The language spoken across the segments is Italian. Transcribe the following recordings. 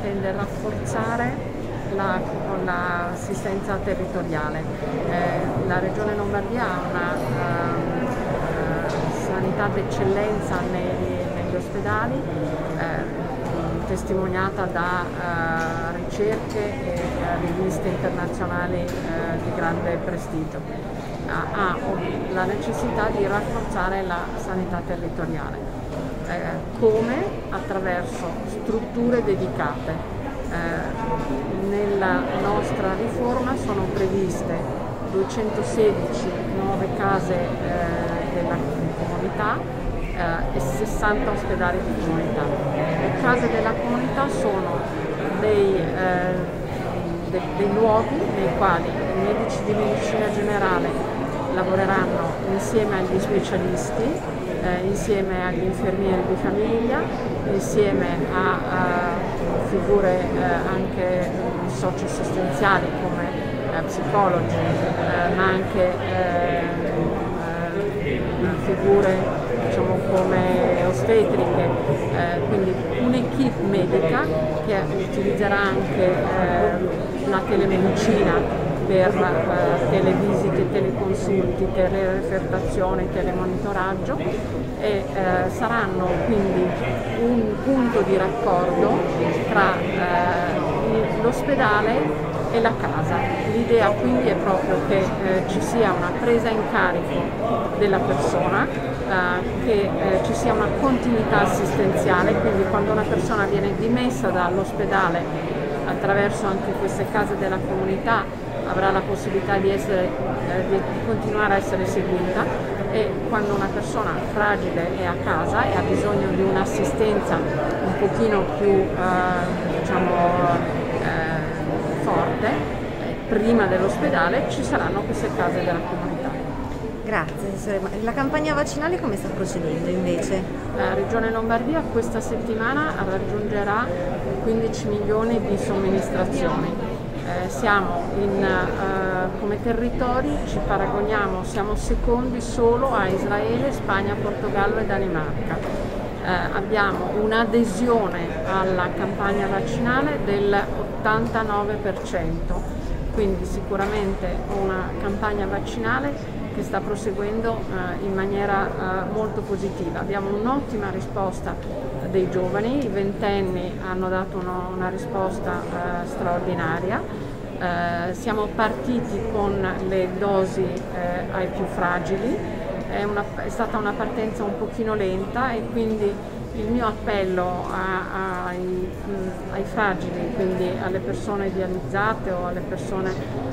intende rafforzare l'assistenza la, territoriale. Eh, la Regione Lombardia ha una uh, sanità d'eccellenza negli ospedali, eh, testimoniata da uh, ricerche e uh, riviste internazionali di grande prestigio. ha la necessità di rafforzare la sanità territoriale eh, come attraverso strutture dedicate. Eh, nella nostra riforma sono previste 216 nuove case eh, della comunità eh, e 60 ospedali di comunità. Le case della comunità sono dei, eh, de, dei luoghi nei quali i medici di medicina generale lavoreranno insieme agli specialisti eh, insieme agli infermieri di famiglia, insieme a, a figure eh, anche socio-assistenziali come eh, psicologi, eh, ma anche eh, eh, figure diciamo, come ostetriche, quindi un'equipe medica che utilizzerà anche la telemedicina per eh, televisite, teleconsulti, telerefertazione, telemonitoraggio e eh, saranno quindi un punto di raccordo tra eh, l'ospedale e la casa. L'idea quindi è proprio che eh, ci sia una presa in carico della persona, eh, che eh, ci sia una continuità assistenziale, quindi quando una persona viene dimessa dall'ospedale attraverso anche queste case della comunità avrà la possibilità di, essere, eh, di continuare a essere seguita e quando una persona fragile è a casa e ha bisogno di un'assistenza un pochino più eh, diciamo, eh, forte, eh, prima dell'ospedale ci saranno queste case della comunità. Grazie, la campagna vaccinale come sta procedendo invece? La Regione Lombardia questa settimana raggiungerà 15 milioni di somministrazioni eh, siamo in, eh, come territori, ci paragoniamo, siamo secondi solo a Israele, Spagna, Portogallo e Danimarca. Eh, abbiamo un'adesione alla campagna vaccinale del 89%, quindi sicuramente una campagna vaccinale che sta proseguendo eh, in maniera eh, molto positiva. Abbiamo un'ottima risposta dei giovani, i ventenni hanno dato uno, una risposta eh, straordinaria. Eh, siamo partiti con le dosi eh, ai più fragili, è, una, è, stata una partenza un pochino lenta e quindi il mio appello a, a, ai, mh, ai, fragili, quindi alle persone dializzate o alle persone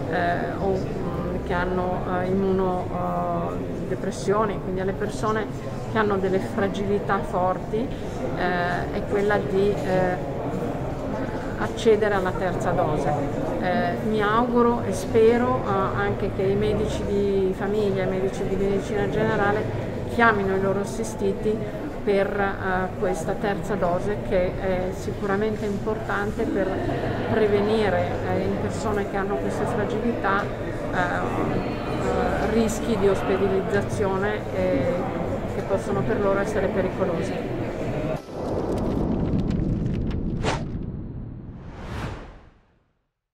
eh, o, mh, che hanno uh, immunodepressioni, quindi alle persone che hanno delle fragilità forti, eh, è quella di eh, accedere alla terza dose. Eh, mi auguro e spero eh, anche che i medici di famiglia, i medici di medicina generale chiamino i loro assistiti per uh, questa terza dose che è sicuramente importante per prevenire eh, in persone che hanno queste fragilità uh, uh, rischi di ospedalizzazione che possono per loro essere pericolosi.